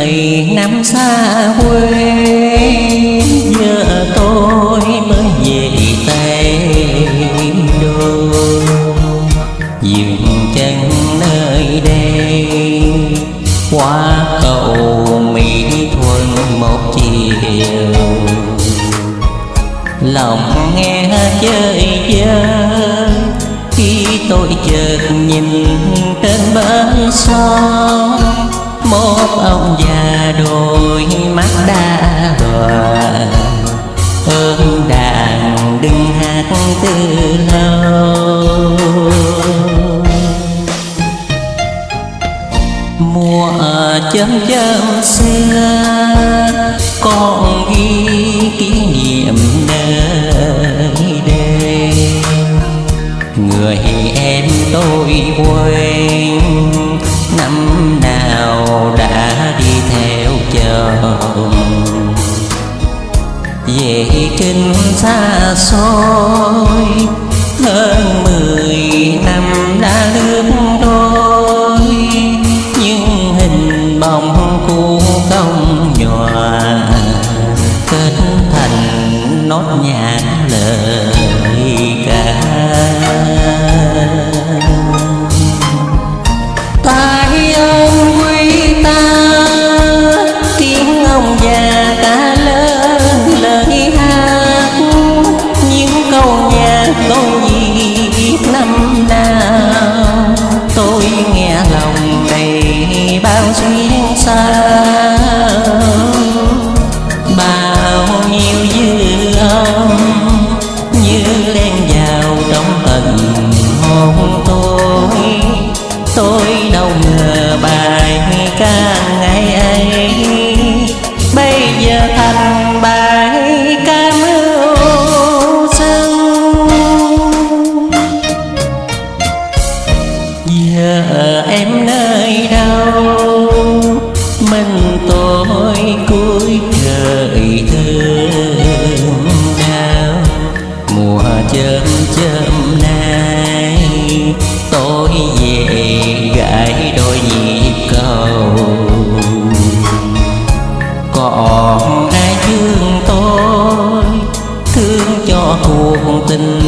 thầy năm xa quê giờ tôi mới về tây đô. Dừng chân nơi đây, qua cầu mỹ thuận một chiều. Lòng nghe chơi chơi khi tôi chợt nhìn trên bến sông một ông già đôi mắt đã đòa ơn đàn đừng hát từ lâu. Mùa chớm chớm xưa còn ghi kỷ niệm nơi đây. Người em tôi quên năm nào đã đi theo chồng. Về kinh xa xôi, hơn mười năm đã lướt đôi. Nhưng hình bóng cũ không nhòa, kết thành nốt nhạc lời ca. mình tôi cuối trời thương đau mùa chớm chớm nay, tôi về gãi đôi nhịp cầu. Còn ai thương tôi, thương cho cuộc tình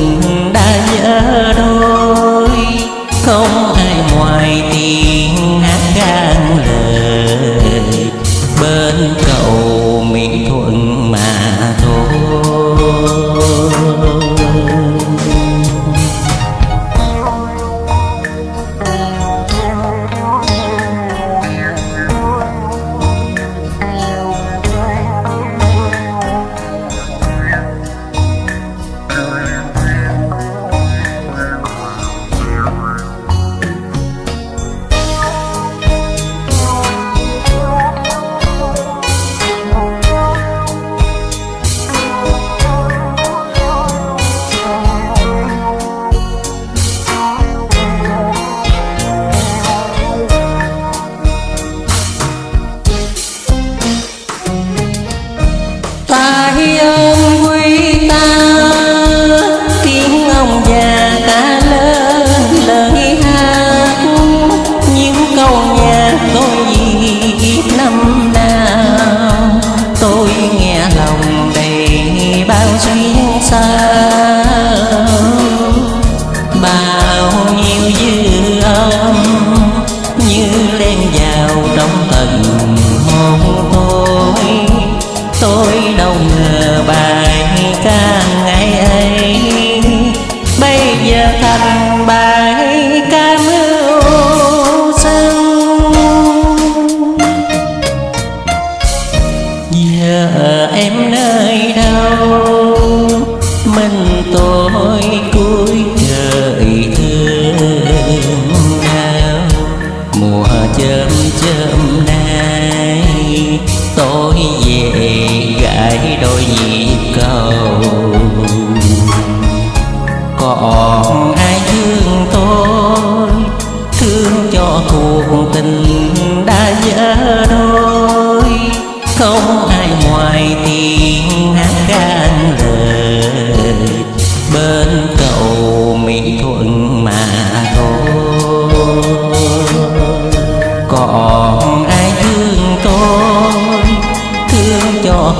ông già ta lớn lời hát những câu nhạc tôi viết năm nào. Tôi nghe lòng đầy bao xuyên xa chớm chớm nay, tôi về gãi đôi nhịp cầu. Còn ai thương tôi, thương cho cuộc tình đã dở đôi. Không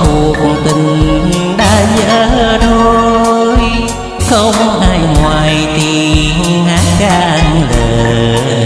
cuộc tình đã dở đôi không ai ngoài tiếng hát gan lời